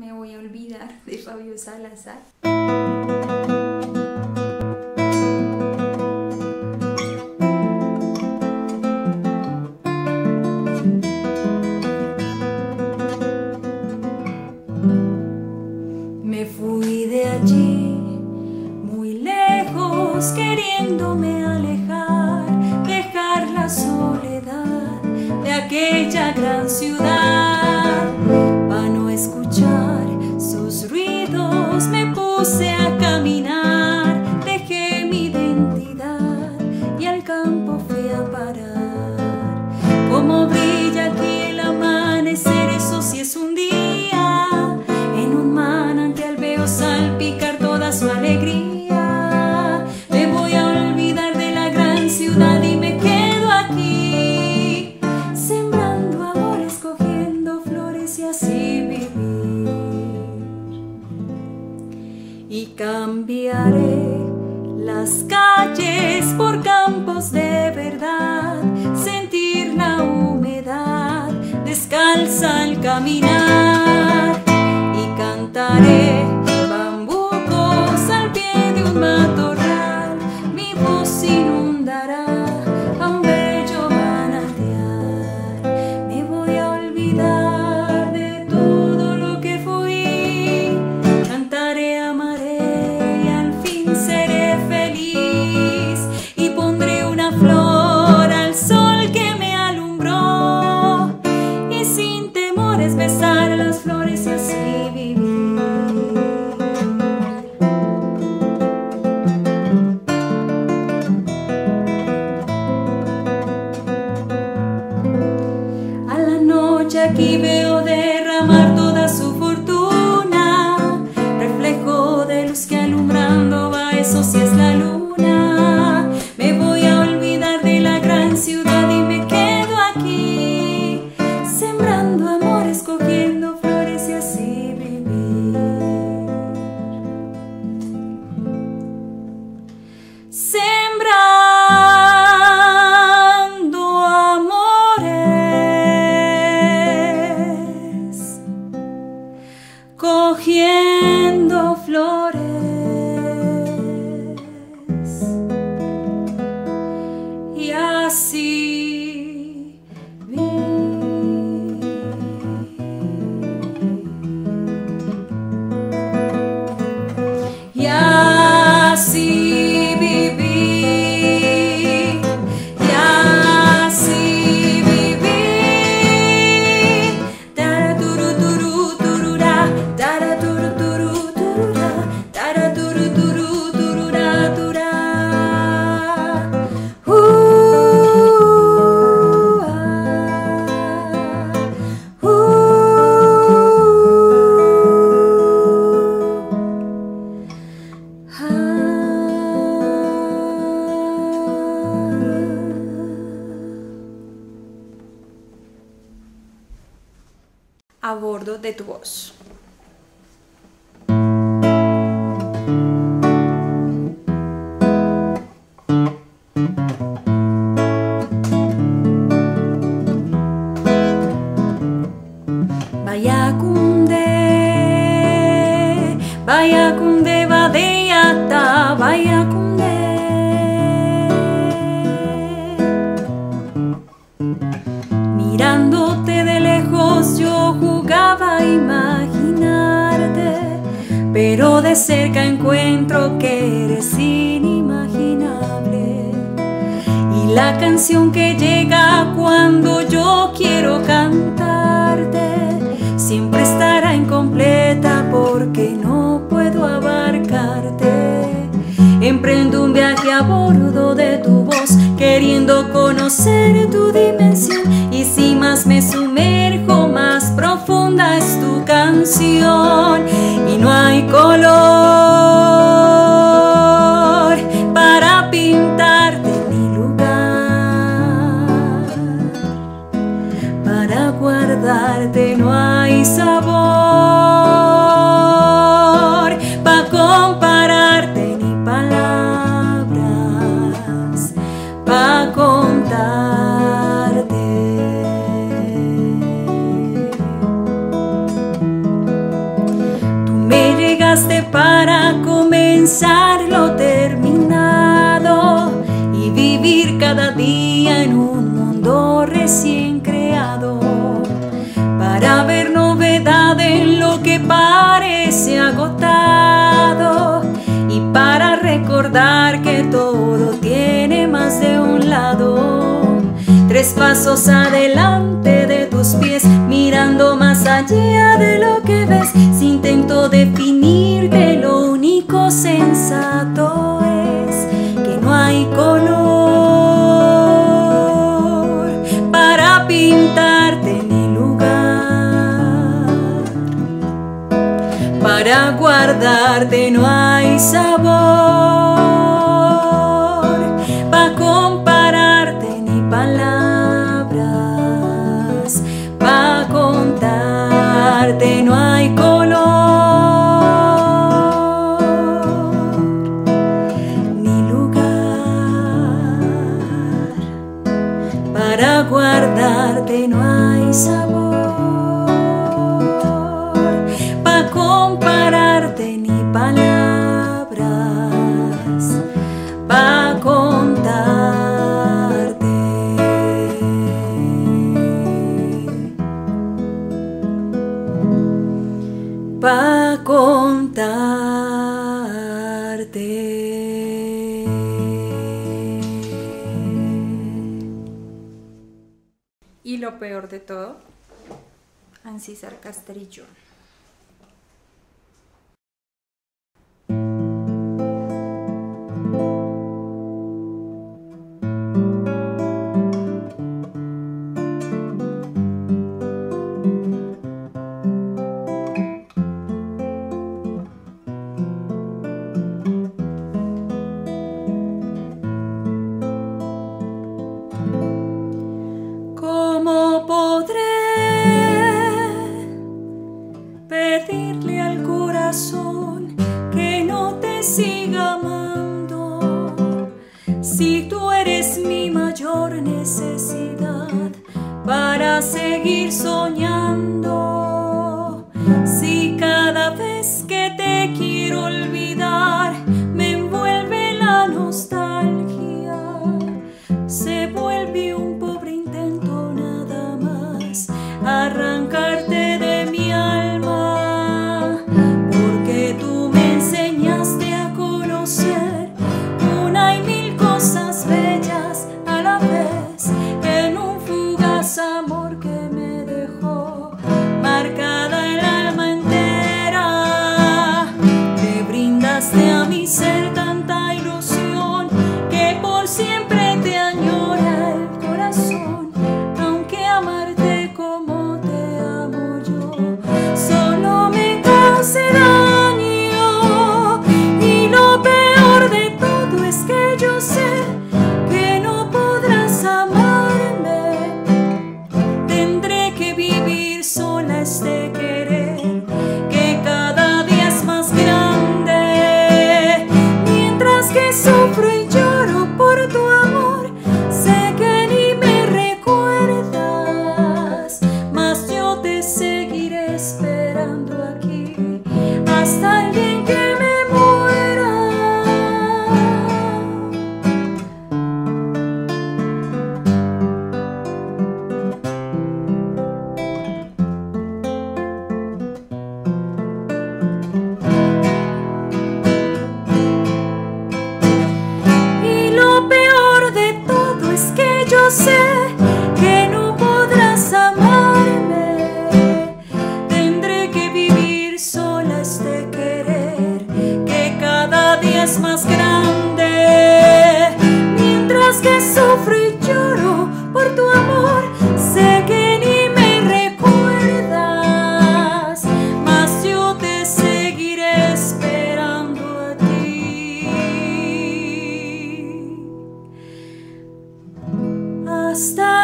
me voy a olvidar de Fabio Salazar. Me fui de allí, muy lejos, queriéndome alejar, dejar la soledad de aquella gran ciudad. y cantaré. aquí veo a bordo de tu voz. Vaya cunde, vaya cunde. pero de cerca encuentro que eres inimaginable. Y la canción que llega cuando yo quiero cantarte siempre estará incompleta porque no puedo abarcarte. Emprendo un viaje a bordo de tu voz, queriendo conocer tu dimensión. Y si más me sumerjo, más profunda es tu canción no hay color. Comenzar lo terminado y vivir cada día en un mundo recién creado para ver novedad en lo que parece agotado y para recordar que todo tiene más de un lado. Tres pasos adelante de tus pies, mirando más allá de lo que ves. Sensato que no hay color para pintarte ni lugar. Para guardarte no hay sabor. Para guardarte no hay sabor. Para compararte ni palabras. Para contarte. Pa' contarte. Peor de todo, Ancísar Castellón. Para seguir soñando. Es más grande. Mientras que sufro y lloro por tu amor, sé que ni me recuerdas, mas yo te seguiré esperando a ti hasta